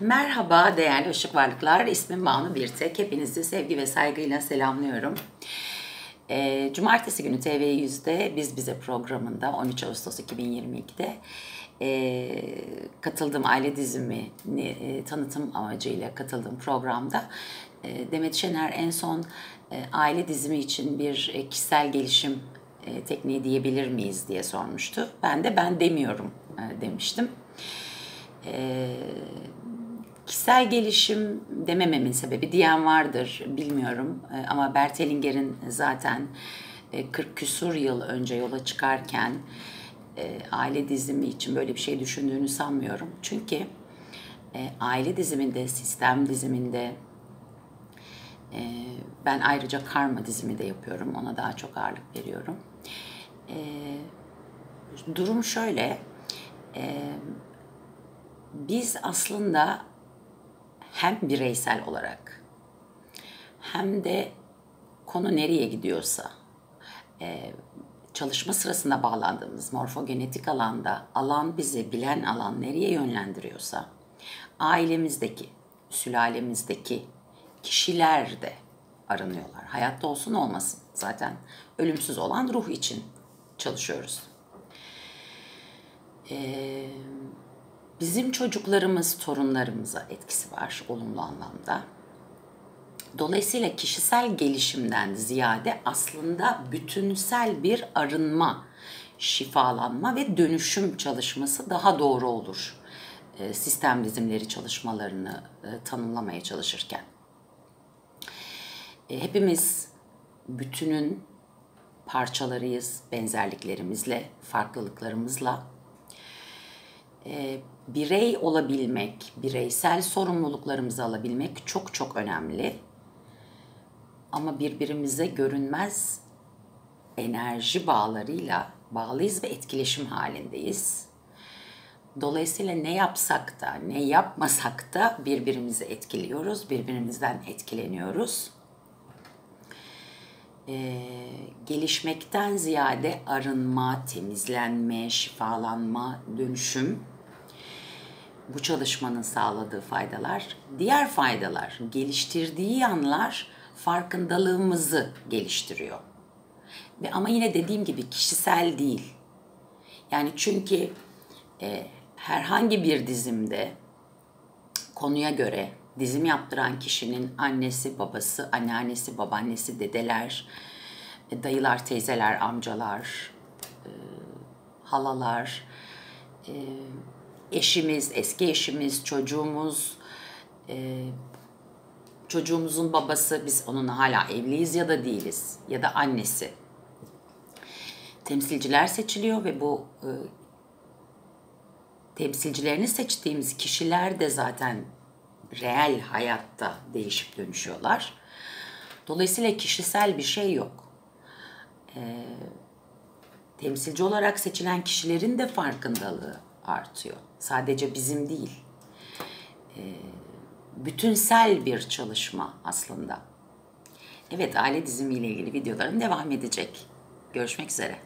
Merhaba değerli ışık varlıklar. İsmim Banu Birtek. Hepinizi sevgi ve saygıyla selamlıyorum. E, Cumartesi günü TV100'de Biz Bize programında 13 Ağustos 2022'de e, katıldığım aile dizimi e, tanıtım amacıyla katıldığım programda e, Demet Şener en son e, aile dizimi için bir e, kişisel gelişim e, tekniği diyebilir miyiz diye sormuştu. Ben de ben demiyorum e, demiştim. E, Kişisel gelişim demememin sebebi diyen vardır bilmiyorum e, ama Bert Hellinger'in zaten 40 e, küsur yıl önce yola çıkarken e, aile dizimi için böyle bir şey düşündüğünü sanmıyorum. Çünkü aile diziminde, sistem diziminde ben ayrıca karma dizimi de yapıyorum. Ona daha çok ağırlık veriyorum. Durum şöyle. Biz aslında hem bireysel olarak hem de konu nereye gidiyorsa e, çalışma sırasında bağlandığımız morfogenetik alanda alan bizi bilen alan nereye yönlendiriyorsa ailemizdeki, sülalemizdeki kişiler de aranıyorlar. Hayatta olsun olmasın. Zaten ölümsüz olan ruh için çalışıyoruz. Eee bizim çocuklarımız, torunlarımıza etkisi var olumlu anlamda. Dolayısıyla kişisel gelişimden ziyade aslında bütünsel bir arınma, şifalanma ve dönüşüm çalışması daha doğru olur. E, sistem dizimleri çalışmalarını e, tanımlamaya çalışırken. E, hepimiz bütünün parçalarıyız, benzerliklerimizle, farklılıklarımızla birey olabilmek, bireysel sorumluluklarımızı alabilmek çok çok önemli. Ama birbirimize görünmez enerji bağlarıyla bağlıyız ve etkileşim halindeyiz. Dolayısıyla ne yapsak da ne yapmasak da birbirimizi etkiliyoruz, birbirimizden etkileniyoruz. Ee, gelişmekten ziyade arınma, temizlenme, şifalanma, dönüşüm bu çalışmanın sağladığı faydalar. Diğer faydalar, geliştirdiği yanlar farkındalığımızı geliştiriyor. Ve ama yine dediğim gibi kişisel değil. Yani çünkü e, herhangi bir dizimde konuya göre dizim yaptıran kişinin annesi, babası, anneannesi, babaannesi, dedeler, e, dayılar, teyzeler, amcalar, e, halalar, e, eşimiz, eski eşimiz, çocuğumuz, e, çocuğumuzun babası, biz onunla hala evliyiz ya da değiliz ya da annesi. Temsilciler seçiliyor ve bu e, temsilcilerini seçtiğimiz kişiler de zaten reel hayatta değişip dönüşüyorlar. Dolayısıyla kişisel bir şey yok. E, temsilci olarak seçilen kişilerin de farkındalığı artıyor. Sadece bizim değil. E, bütünsel bir çalışma aslında. Evet aile dizimiyle ilgili videolarım devam edecek. Görüşmek üzere.